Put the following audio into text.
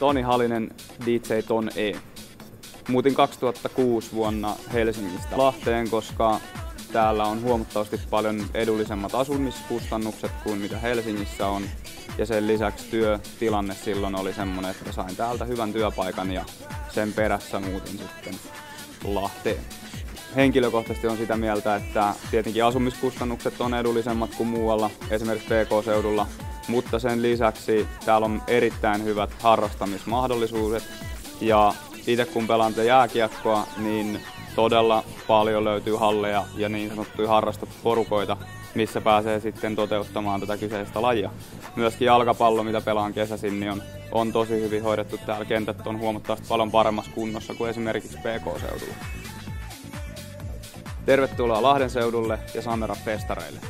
Toni Halinen, DJ Ton E. Muutin 2006 vuonna Helsingistä Lahteen, koska täällä on huomattavasti paljon edullisemmat asumiskustannukset kuin mitä Helsingissä on. Ja sen lisäksi työtilanne silloin oli semmoinen, että sain täältä hyvän työpaikan ja sen perässä muutin sitten Lahteen. Henkilökohtaisesti on sitä mieltä, että tietenkin asumiskustannukset on edullisemmat kuin muualla, esimerkiksi PK-seudulla, mutta sen lisäksi täällä on erittäin hyvät harrastamismahdollisuudet ja itse kun pelaan jääkiekkoa, niin todella paljon löytyy halleja ja niin sanottuja harrastuporukoita, missä pääsee sitten toteuttamaan tätä kyseistä lajia. Myöskin jalkapallo, mitä pelaan kesäisin, niin on, on tosi hyvin hoidettu täällä. Kentät on huomattavasti paljon paremmassa kunnossa kuin esimerkiksi PK-seudulla. Tervetuloa Lahden seudulle ja Samera festareille.